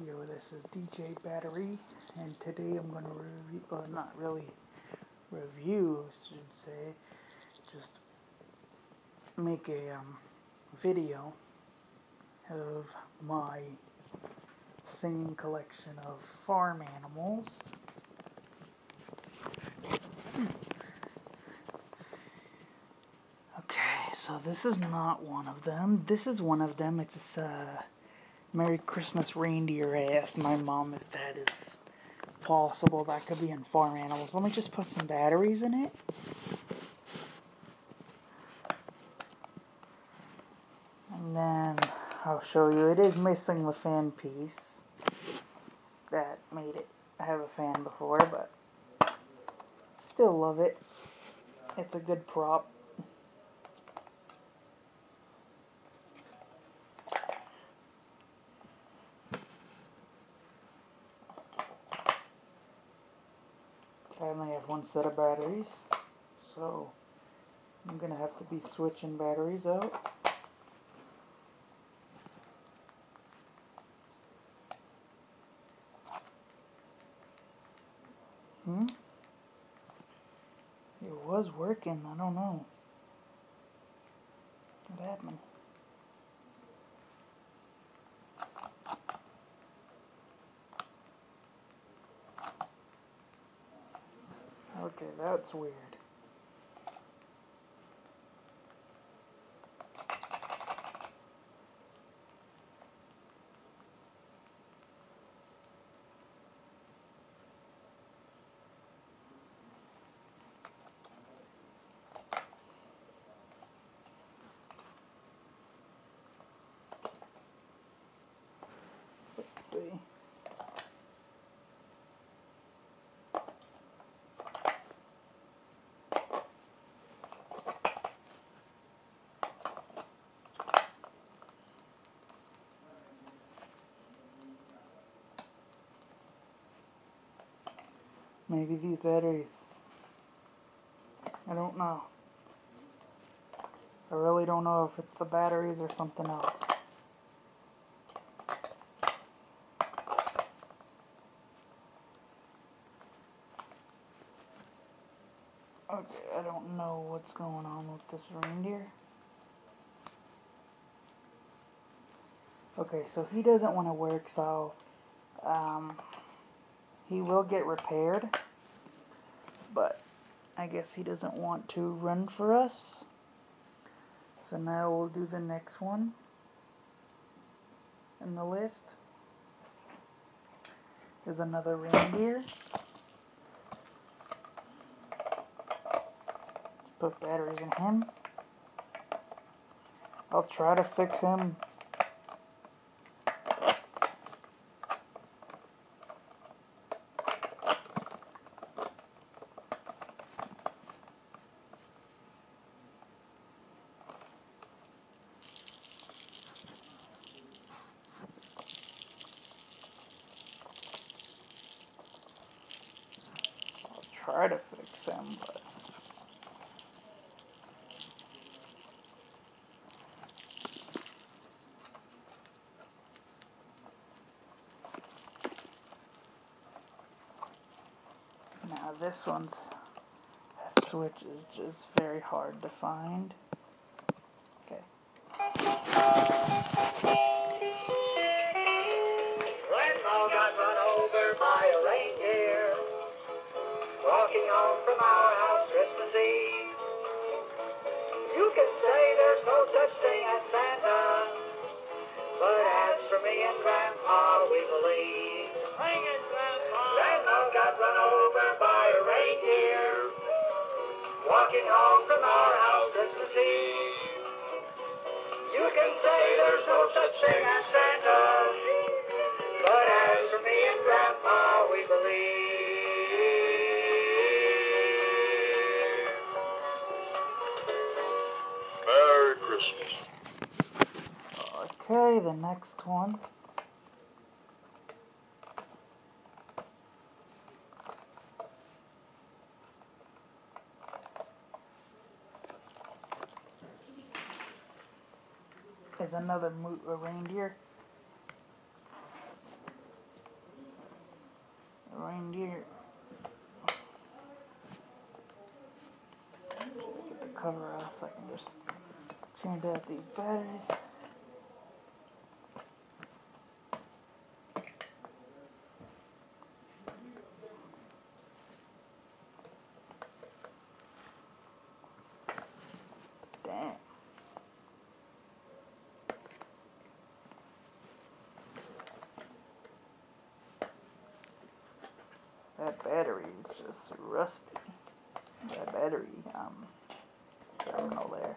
Yo, this is DJ Battery, and today I'm going to review, not really review, I should say, just make a um, video of my singing collection of farm animals. Okay, so this is not one of them. This is one of them. It's a uh, Merry Christmas reindeer. I asked my mom if that is possible. That could be in farm animals. Let me just put some batteries in it. And then I'll show you. It is missing the fan piece. That made it have a fan before, but still love it. It's a good prop. I only have one set of batteries, so I'm going to have to be switching batteries out. Hmm? It was working, I don't know. What happened? Okay, that's weird. Let's see. Maybe these batteries. I don't know. I really don't know if it's the batteries or something else. Okay, I don't know what's going on with this reindeer. Okay, so he doesn't want to work, so um, he will get repaired. But I guess he doesn't want to run for us. So now we'll do the next one in the list. Is another reindeer. Put batteries in him. I'll try to fix him try to fix him, but now this one's switch is just very hard to find. Okay. Grandma got run over by a reindeer walking home from our house Christmas Eve. You can say there's no such thing as Santa, but as for me and Grandpa, we believe. Sing it, Grandpa! Grandma got run over by a reindeer walking home from our house Christmas Eve. You can say there's no such thing as Santa, Okay, the next one. Is another mo- a reindeer. reindeer. Get the cover off so I can just change out these batteries. Damn. That battery is just rusty. That battery um, terminal there.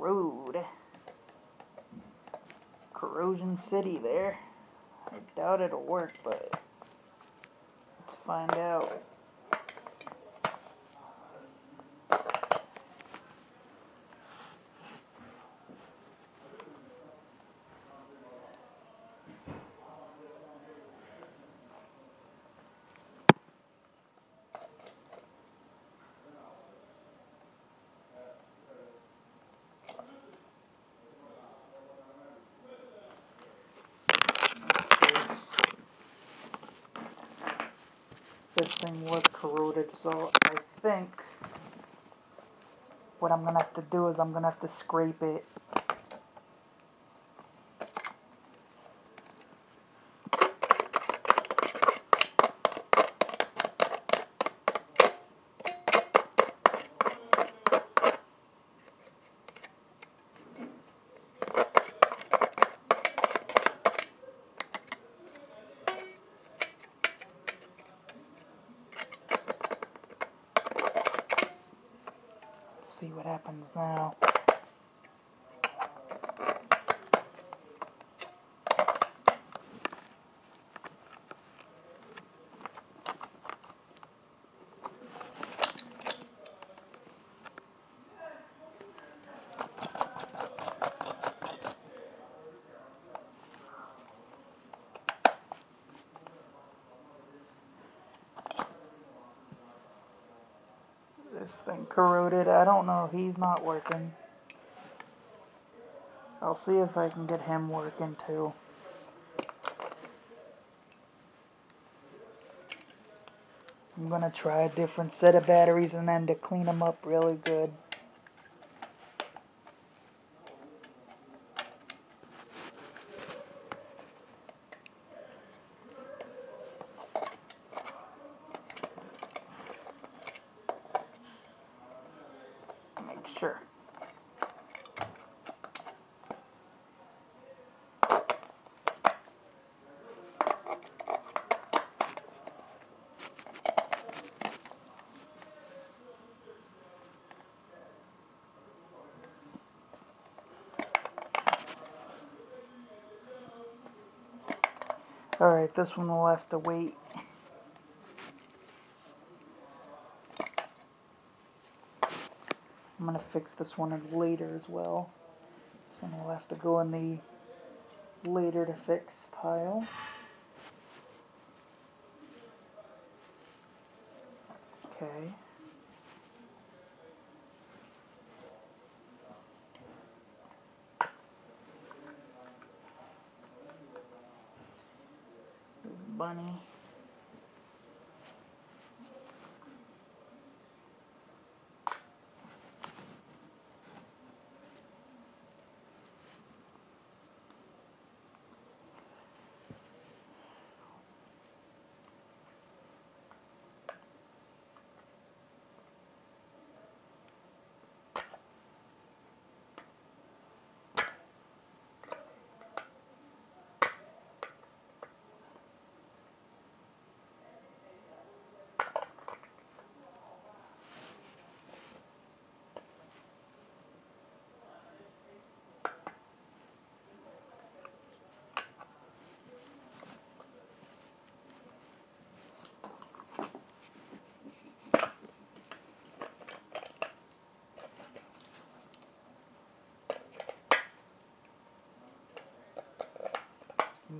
Corrode. Corrosion City there. I doubt it'll work, but let's find out. This thing was corroded, so I think what I'm gonna have to do is I'm gonna have to scrape it. See what happens now. This thing corroded. I don't know. He's not working. I'll see if I can get him working too. I'm gonna try a different set of batteries and then to clean them up really good. Make sure. Alright, this one will have to wait. I'm gonna fix this one later as well. This one will have to go in the later to fix pile. Okay. Bunny.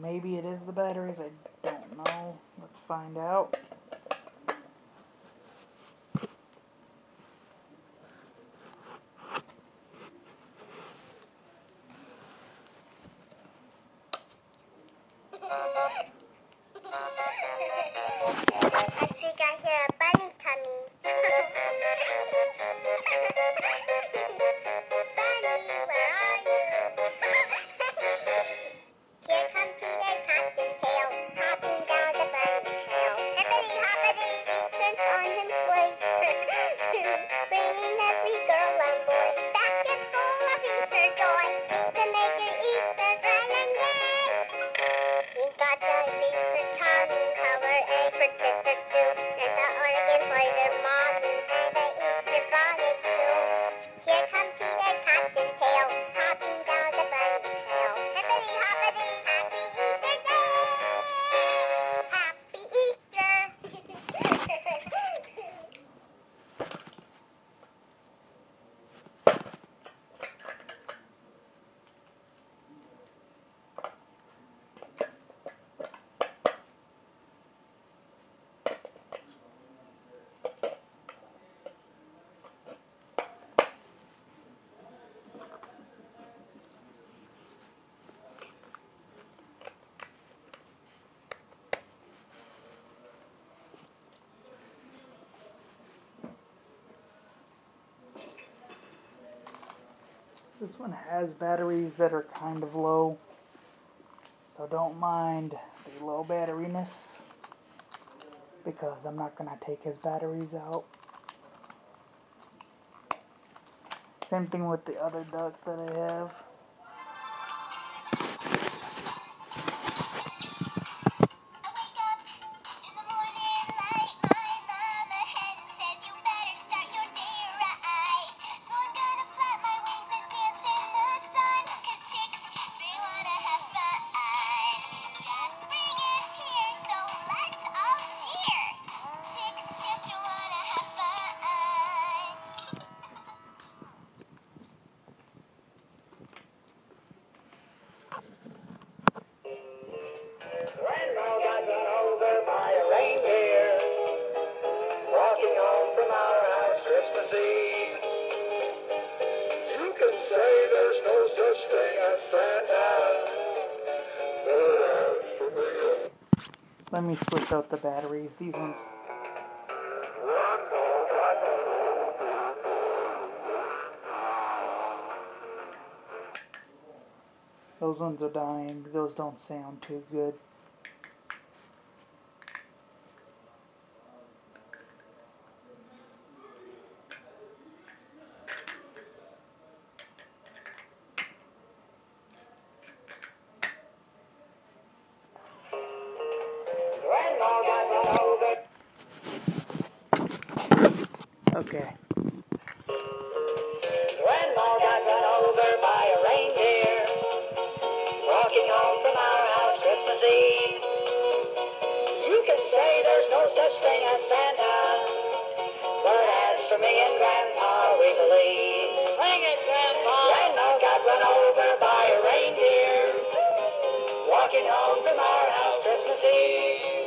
Maybe it is the batteries, I don't know. Let's find out. This one has batteries that are kind of low, so don't mind the low batteryness because I'm not going to take his batteries out. Same thing with the other duck that I have. Let me switch out the batteries. These ones. Those ones are dying. Those don't sound too good. home from our house Christmas Eve.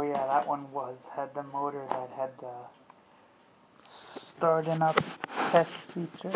Oh yeah, that one was. Had the motor that had the starting up test feature.